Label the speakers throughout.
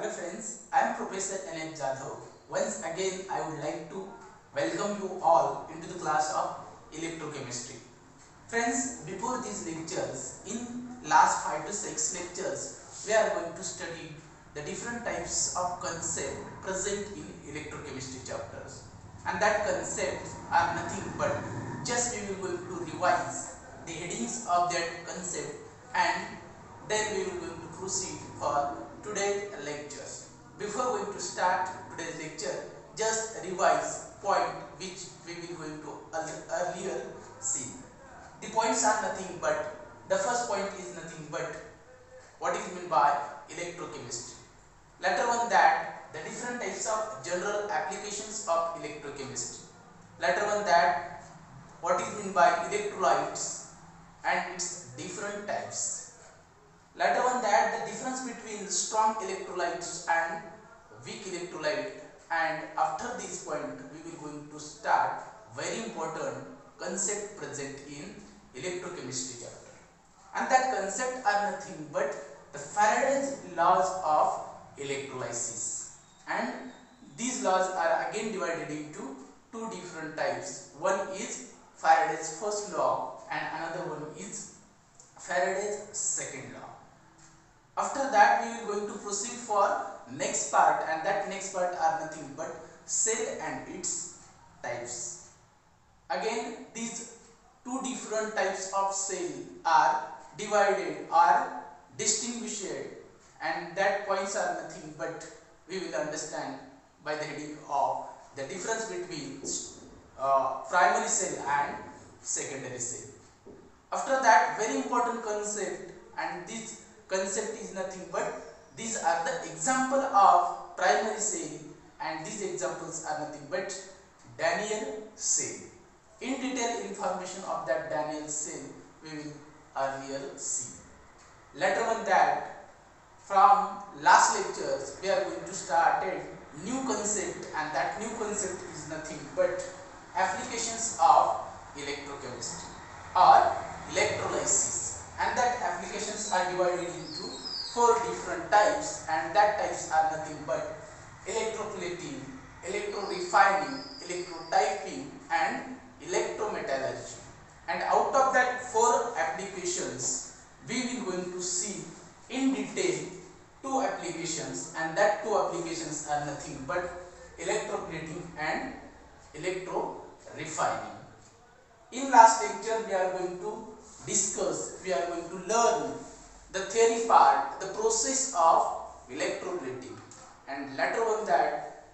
Speaker 1: Hello friends, I am Professor N. Jadhav. Once again, I would like to welcome you all into the class of electrochemistry. Friends, before these lectures, in last 5 to 6 lectures, we are going to study the different types of concept present in electrochemistry chapters. And that concepts are nothing but just we will going to revise the headings of that concept and then we will going to proceed for today's lectures. Before going to start today's lecture, just revise point which we will going to earlier see. The points are nothing but the first point is nothing but what is meant by electrochemistry. Later on that the different types of general applications of electrochemistry. Later on that what is meant by electrolytes and its different types. Later on that the difference between strong electrolytes and weak electrolyte. And after this point we will going to start very important concept present in electrochemistry chapter. And that concept are nothing but the Faraday's laws of electrolysis. And these laws are again divided into two different types. One is Faraday's first law and another one is Faraday's second law after that we will going to proceed for next part and that next part are nothing but cell and its types. Again these two different types of cell are divided are distinguished and that points are nothing but we will understand by the heading of the difference between uh, primary cell and secondary cell. After that very important concept and this concept is nothing but these are the example of primary cell and these examples are nothing but Daniell cell. In detail information of that Daniell cell we will earlier see. Later on that from last lectures we are going to start a new concept and that new concept is nothing but applications of electrochemistry or electrolysis and that applications are divided into four different types and that types are nothing but electroplating, electrorefining, electrotyping and electrometallurgy and out of that four applications we will going to see in detail two applications and that two applications are nothing but electroplating and electrorefining. In last lecture we are going to discuss, we are going to learn the theory part, the process of electroplating and later on that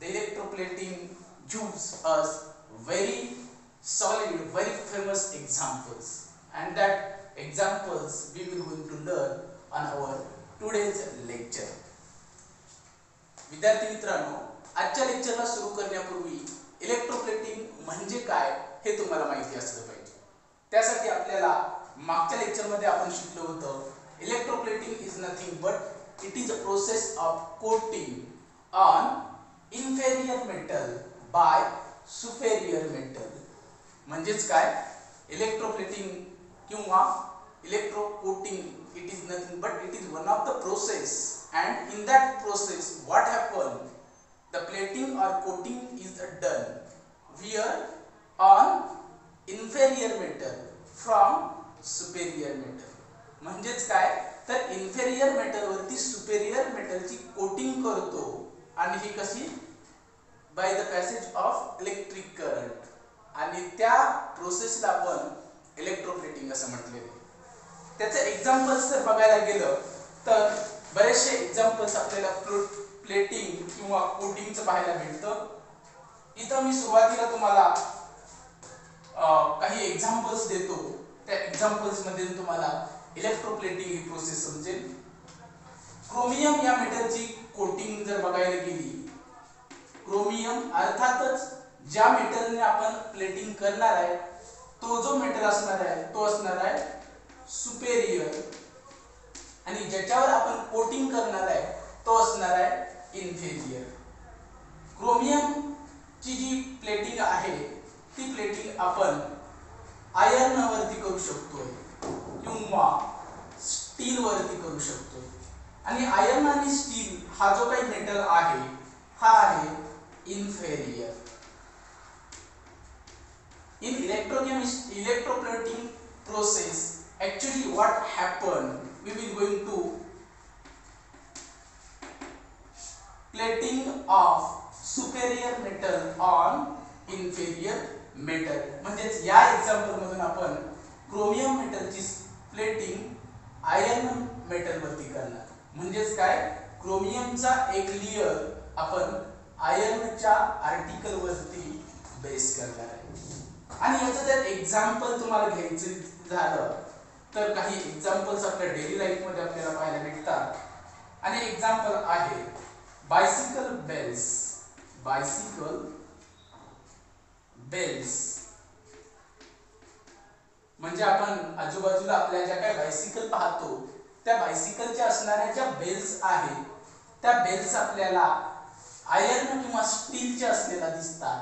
Speaker 1: the electroplating gives us very solid, very famous examples and that examples we will going to learn on our today's lecture. विद्यार्थी मित्रांनो आजच्या लेक्चरला सुरू करण्यापूर्वी electroplating म्हणजे काय हे तुम्हाला माहिती असलं पाहिजे त्यासाठी आपल्याला मागच्या लेक्चरमध्ये आपण शिकलो होतं electroplating is nothing but it is a process of coating on inferior metal by superior metal म्हणजेच काय? इलेक्ट्रोप्लेटिंग किंवा electro coating it is nothing but it is one of the process and in that process what the plating plating coating is is done. Where on inferior metal from superior metal म्हणजेच काय? तर inferior metal वरती superior मेटलची coating करतो. आणि ही कशी? By the passage of electric current आणि त्या प्रोसेसला आपण इलेक्ट्रोप्लेटिंग असं म्हटलेलं आहे. त्याचं एक्झाम्पल्स जर बघायला गेलं तर बरेचसे एक्झाम्पल्स आपल्याला प्लेटिंग किंवा कोटिंगचं पाहायला भेटतं इथं मी सुरुवातीला तुम्हाला काही एक्झाम्पल्स देतो. त्या एक्झाम्पल्समध्ये तुम्हाला इलेक्ट्रोप्लेटिंग ही प्रोसेस समजेल. क्रोमियम या मेटलची कोटिंग जर बघायला गेली क्रोमियम अर्थातच ज्या मेटलने आपण प्लेटिंग करणार आहे तो जो मेटल असणार आहे तो असणार आहे सुपेरियर आणि ज्याच्यावर आपण कोटिंग करणार आहे तो असणार आहे इन्फेरियर क्रोमियम ची जी प्लेटिंग आहे ती प्लेटिंग आपण आयर्नवरती करू शकतो किंवा स्टीलवरती करू शकतो आणि आयर्न आणि स्टील हा जो काही मेटल आहे हा आहे inferior in Electroneum electroplating process actually what happen we be going to plating of superior metal on inferior metal म्हणजेच या एक्झाम्पल मधून आपण क्रोमियम मेटलची प्लेटिंग आयर्न मेटल वरती करणार. म्हणजेच काय? क्रोमियमचा एक लेयर आपण आयर्नच्या आर्टिकल वरती बेस करणार आहे. आणि याचं जर एक्झाम्पल तुम्हाला घ्यायचं झालं तर काही एक्झाम्पल्स आपल्या डेली लाईफमध्ये आपल्याला पाहायला भेटतात. आणि एक्झाम्पल आहे बायसिकल बेल्स बायसिकल बेल्स म्हणजे आपण आजूबाजूला आपल्या ज्या काही बायसिकल पाहतो त्या बायसिकलच्या असणाऱ्या ज्या बेल्स आहेत त्या बेल्स आपल्याला आयर्न किंवा स्टीलच्या असलेल्या दिसतात.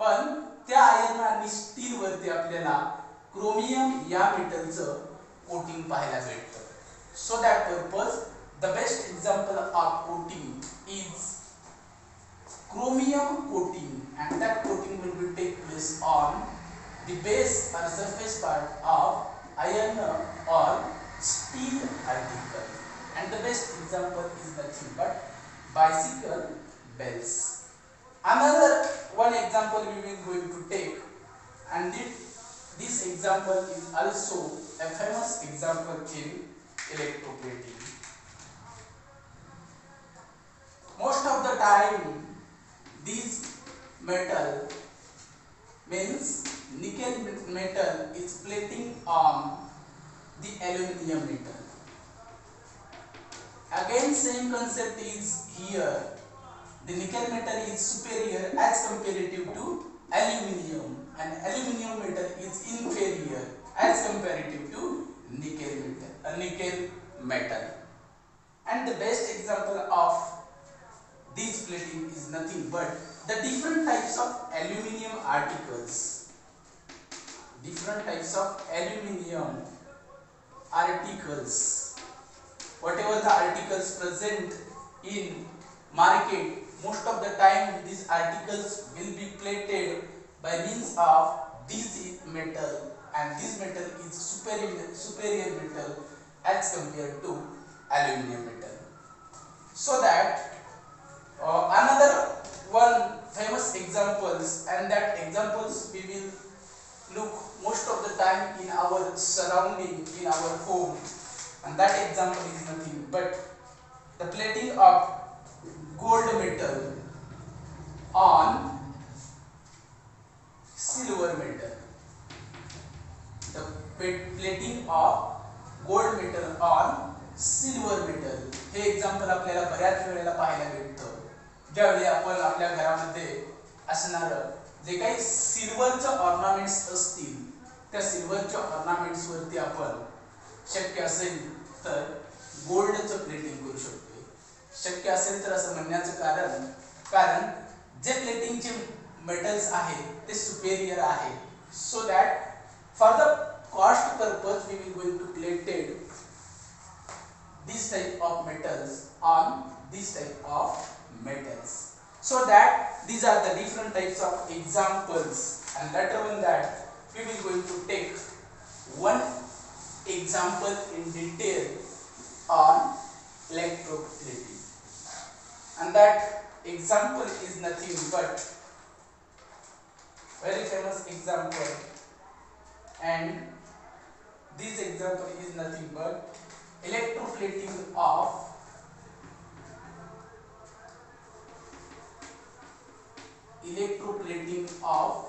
Speaker 1: पण त्या आयर्न आणि स्टील वरती आपल्याला क्रोमियम या मेटलचं कोटिंग पाहायला भेटतं. So that purpose the best example of coating is chromium coating and that coating will be take place on the base or surface part of iron or steel article and the best example is nothing but bicycle bells another one example we will going to take and this, this example is also a famous example in electroplating. Most of the time these metal means nickel metal is plating on the aluminum metal. Again same concept is here. The nickel metal is superior as comparative to aluminum and aluminum metal is inferior as comparative to nickel metal uh, nickel metal. And the best example of this plating is nothing but the different types of aluminium articles. Different types of aluminium articles. Whatever the articles present in market most of the time these articles will be plated by means of this metal and this metal is superior superior metal as compared to aluminum metal. So that uh, another one famous examples and that examples we will look most of the time in our surrounding in our home and that example is nothing but the plating of gold metal on silver metal the plating of gold metal on silver metal hey example आपल्याला बऱ्याच वेळेला पाहायला भेटतं ज्यावेळी आपण आपल्या घरामध्ये असणार जे काही सिल्वरचं ऑर्नामेंट्स असतील त्या सिल्वरच्या ऑर्नामेंट्स वरती आपण शक्य असेल तर गोल्डचं प्लेटिंग करू शकतो शक्य असेल तर असं म्हणण्याचं कारण कारण जे प्लेटिंगचे मेटल्स आहेत ते सुपेरियर आहे. So that for the cost purpose we will going to plated this type of metals on this type of metals. So that these are the different types of examples. And later on that we will going to take one example in detail on electroplating. And that example is nothing but very famous example. And this example is nothing but electroplating of electroplating of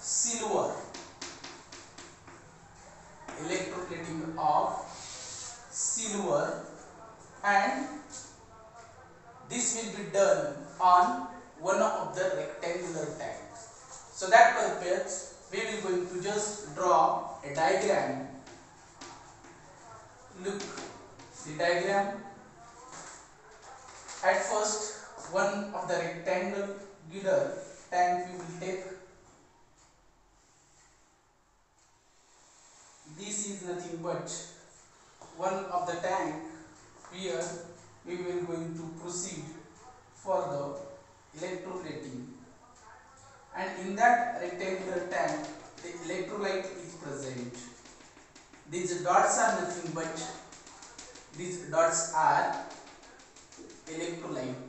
Speaker 1: silver. Electroplating of silver. And this will be done on one of the rectangular tanks. So that purpose we will going to just draw a diagram. Look the diagram at first one of the rectangular tank we will take. This is nothing but one of the tank here we will going to proceed for the electroplating. And in that rectangular tank the electrolyte is present. These dots are nothing but these dots are electrolyte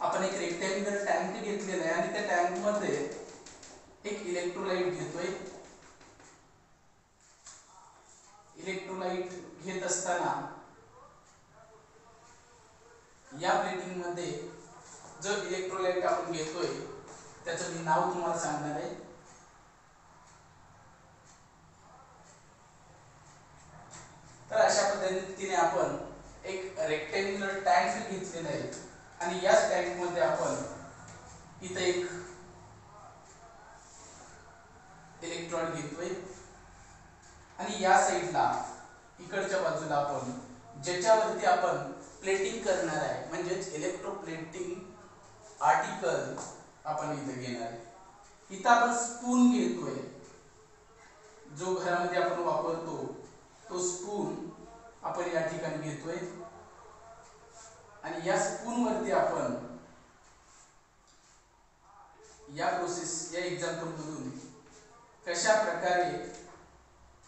Speaker 1: आपण एक rectangular tank घेतलेला आहे आणि त्या टँकमध्ये एक electrolyte घेतोय. Electrolyte घेत असताना या प्लेटिंगमध्ये जो इलेक्ट्रोलाइट आपण घेतोय त्याचं मी नाव तुम्हाला सांगणार आहे. तर अशा पद्धतीने आपण रेक्टेंग्युलर टँक घेतलेला आहे आणि याच टँकमध्ये आपण इथं एक इलेक्ट्रॉन घेतोय. आणि या साईडला इकडच्या बाजूला आपण ज्याच्यावरती आपण प्लेटिंग करणार आहे म्हणजेच इलेक्ट्रोप्लेटिंग आर्टिकल आपण इथं घेणार आहे. इथं आपण स्पून घेतोय. जो घरामध्ये आपण वापरतो तो स्पून आपण या ठिकाणी घेतोय. आणि या स्पून वरती आपण या प्रोसेस या एक्झाम्पल मधून कशा प्रकारे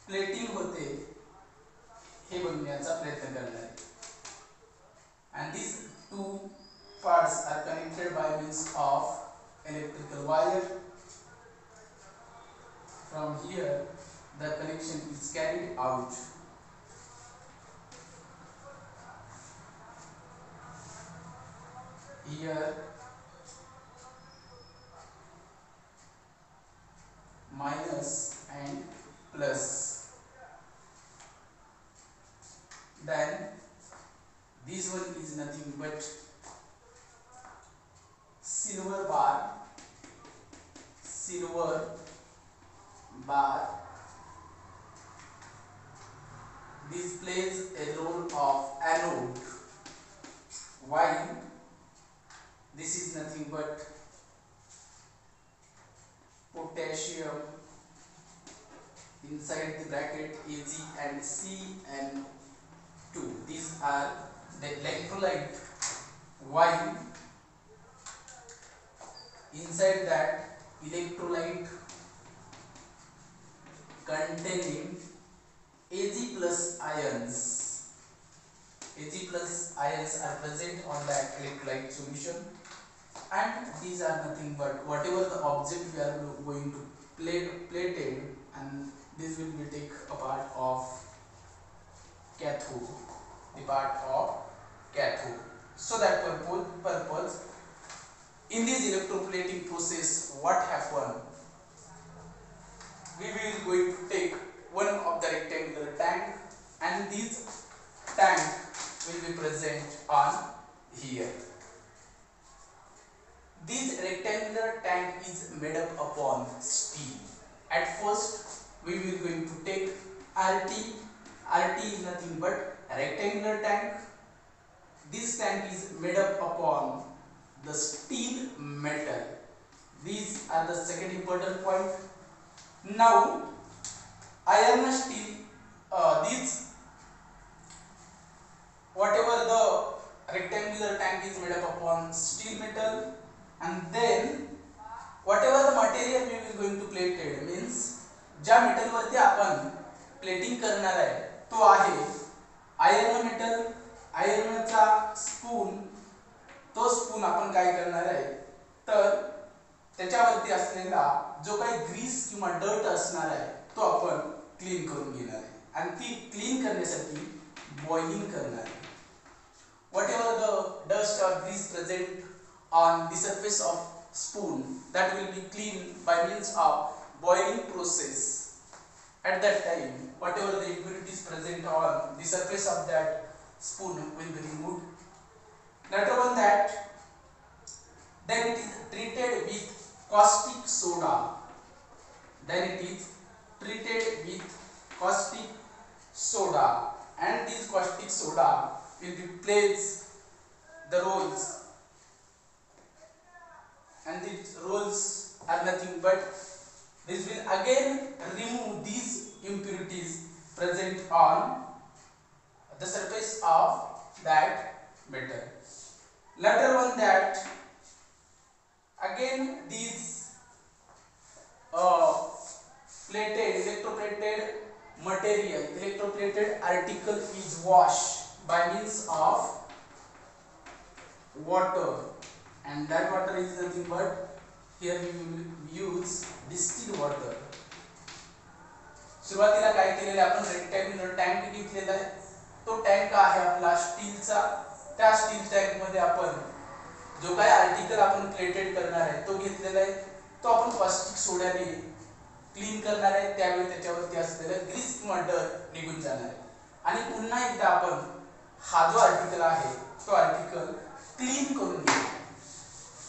Speaker 1: प्लेटिंग होते हे बघण्याचा प्रयत्न करणार आहे. And these two parts are connected by means of electrical wire from here the connection is carried out here minus and plus. Then this one is nothing but silver bar silver bar. This plays a role of anode. While this is nothing but potassium inside the bracket Ag and Cn2 these are the electrolyte. While inside that electrolyte containing Ag plus ions. Ag plus ions are present on that electrolyte solution and these are nothing but whatever the object we are going to plate plated and this will be take a part of cathode the part of cathode. So that purpose purpose in this electroplating process what happen? We will going to take one of the rectangular tank and this tank will be present on here this rectangular tank is made up upon steel. At first we will going to take RT RT is nothing but rectangular tank. This tank is made up upon the steel metal. These are the second important point. Now iron steel uh, these whatever the rectangular tank is made up upon steel metal and then whatever the material we will going to plated means ज्या metal वरती आपण plating करणार आहे तो आहे iron metal आयर्नचा spoon तो spoon आपण काय करणार आहे? तर त्याच्यावरती असलेला जो काही ग्रीस किंवा डर्ट असणार आहे तो आपण क्लीन करून घेणार आहे. आणि ती क्लीन करण्यासाठी बॉइलिंग करणार आहे. Whatever the dust or grease present on the surface of spoon that will be cleaned by means of boiling process. At that time whatever the impurities present on the surface of that spoon will be removed. Not only that then it is treated with caustic soda. Then it is treated with caustic soda. And this caustic soda will be plays the roles and these roles are nothing but this will again remove these impurities present on the surface of that metal. Later on that again these uh, plated electroplated material electroplated article is washed by means of water and that water is nothing but here we will use distilled water. सुरुवातीला काय केलेलं आपण rectangular tank घेतलेला आहे. तो tank आहे आपला स्टीलचा त्या स्टील टँकमध्ये आपण जो काय आर्टिकल आपण प्लेटेड करणार आहे तो घेतलेला आहे. तो आपण प्लास्टिक सोड्याने क्लीन करणार आहे. त्यावेळी त्याच्यावरती असलेलं ग्रीस किंवा डर निघून जाणार आहे. आणि पुन्हा एकदा आपण हा जो आर्टिकल आहे तो आर्टिकल क्लीन करून घेऊ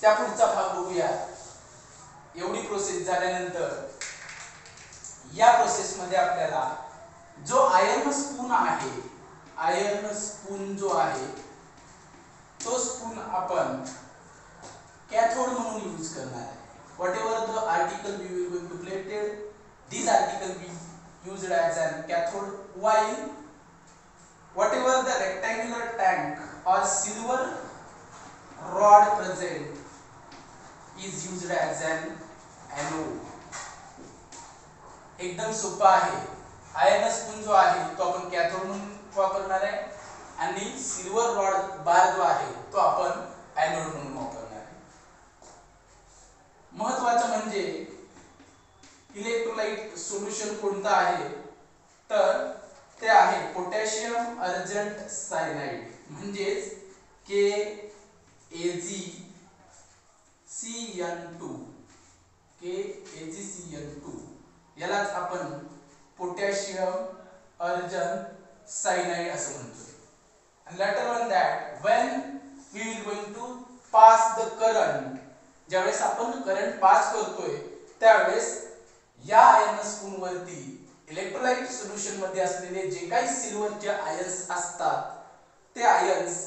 Speaker 1: त्या पुढचा भाग बघूया. एवढी प्रोसेस झाल्यानंतर या प्रोसेस मध्ये आपल्याला जो आयर्न स्पून आहे आयर्न स्पून जो आहे तो स्पून आपण कॅथोड म्हणून युज करणार आहे. Whatever the article we will going to plated this article we use as an cathode while whatever the rectangular tank or silver rod present is used as an anode. एकदम सोपा आहे. Ion spoon जो आहे तो आपण cathode म्हणून वापरणार आहे. आणि सिल्वर रॉड बार जो आहे तो आपण एनोड म्हणून वापरणार आहे. महत्वाचं म्हणजे इलेक्ट्रोलाइट सोल्युशन कोणतं आहे? तर ते आहे पोटॅशियम अर्जंट सायनाइड म्हणजेच के ए जी सी एन टू के एजी सी एन टू यालाच आपण पोटॅशियम अर्जन सायनाइड असं म्हणतो. आणि later on that when we will going to pass the current ज्यावेळेस आपण करंट पास करतोय त्यावेळेस या आयन स्पून वरती इलेक्ट्रोलाइट सोल्युशनमध्ये असलेले जे काही सिल्वरचे आयन्स असतात ते आयन्स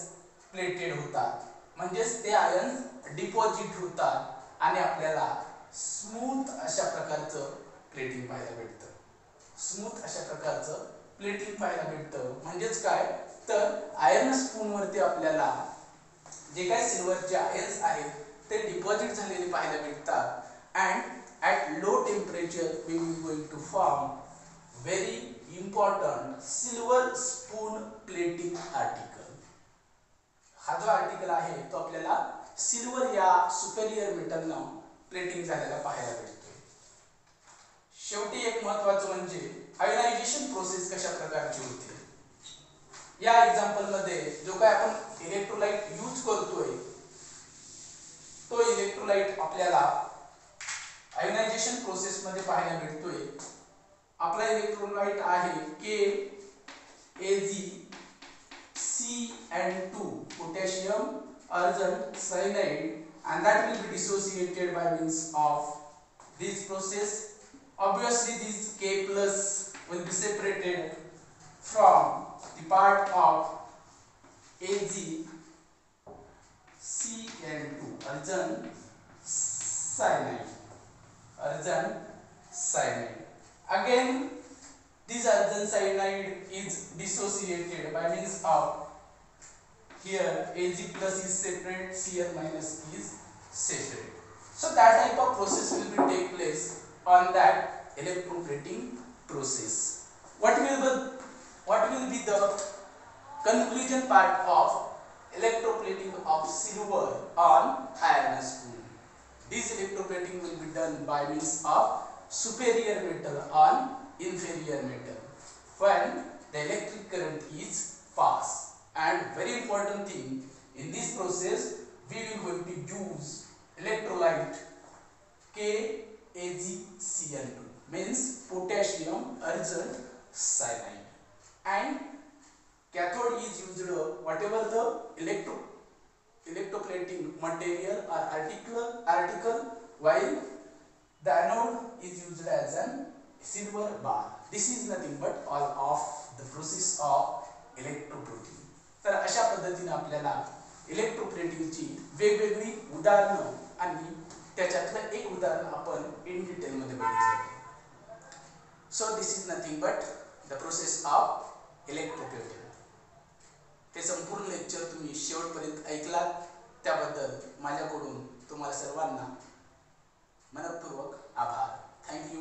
Speaker 1: प्लेटेड होतात. म्हणजेच ते आयन डिपॉझिट होतात आणि आपल्याला स्मूथ अशा प्रकारचं प्लेटिंग पाहायला भेटतं. स्मूथ अशा प्रकारचं प्लेटिंग पाहायला भेटतं. म्हणजेच काय? तर आयर्न स्पून वरती आपल्याला जे काय सिल्वरचे आयन्स आहेत ते डिपॉझिट झालेले पाहायला भेटतात. And at low temperature we will going to form very important silver spoon plating article हा जो आर्टिकल आहे तो आपल्याला सिल्वर या सुपेरियर मेटलला प्लेटिंग झालेला पाहायला भेटतोय. शेवटी एक महत्वाचं म्हणजे आयोनायझेशन प्रोसेस कशा प्रकारची होती? या एक्झाम्पलमध्ये जो काय आपण इलेक्ट्रोलाइट यूज करतोय तो इलेक्ट्रोलाइट आपल्याला आयोनायझेशन प्रोसेस मध्ये पाहायला मिळतोय आपला इलेक्ट्रोलाइट आहे के ए जी CN2 potassium argent cyanide and that will be dissociated by means of this process. Obviously this K plus will be separated from the part of AgCN2 argent cyanide argent cyanide. Again this argent cyanide is dissociated by means of here Ag plus is separate Cl minus is separate. So that type of process will be take place on that electroplating process. What will be what will be the conclusion part of electroplating of silver on iron spoon? This electroplating will be done by means of superior metal on inferior metal when the electric current is passed and very important thing in this process we will going to use electrolyte KAgCl2 means potassium argent cyanide. And cathode is used uh, whatever the electro electroplating material or article article while the anode is used as an silver bar. This is nothing but all of the process of electroplating. तर अशा पद्धतीने आपल्याला इलेक्ट्रोप्लेटिंगची वेगवेगळी उदाहरणं आणि त्याच्यातलं एक उदाहरण आपण इन डिटेलमध्ये बघितलं. So this is nothing but the process of electrochemistry ते संपूर्ण लेक्चर तुम्ही शेवटपर्यंत ऐकलात. त्याबद्दल माझ्याकडून तुम्हाला सर्वांना मनपूर्वक आभार. थँक्यू